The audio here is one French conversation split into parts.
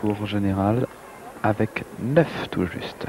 concours général avec 9 tout juste.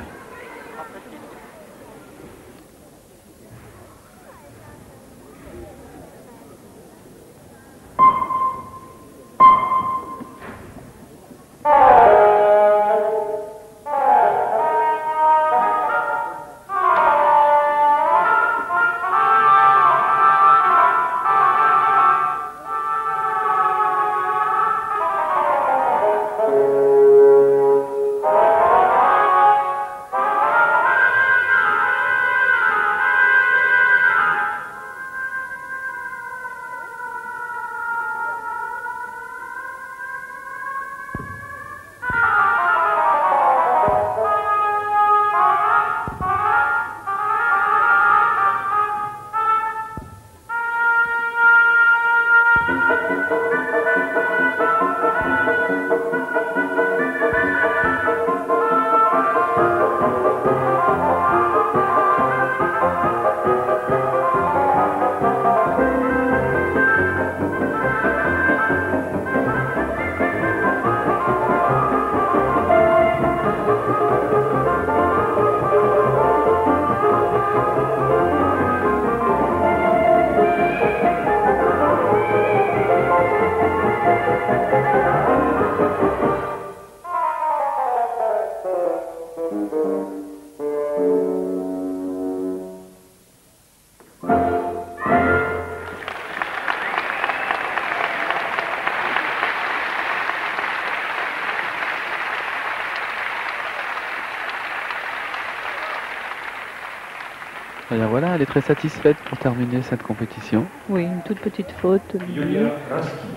Voilà, elle est très satisfaite pour terminer cette compétition. Oui, une toute petite faute.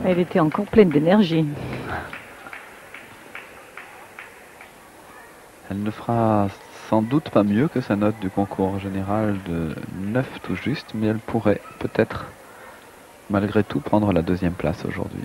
Elle était encore pleine d'énergie. Elle ne fera sans doute pas mieux que sa note du concours général de 9 tout juste, mais elle pourrait peut-être malgré tout prendre la deuxième place aujourd'hui.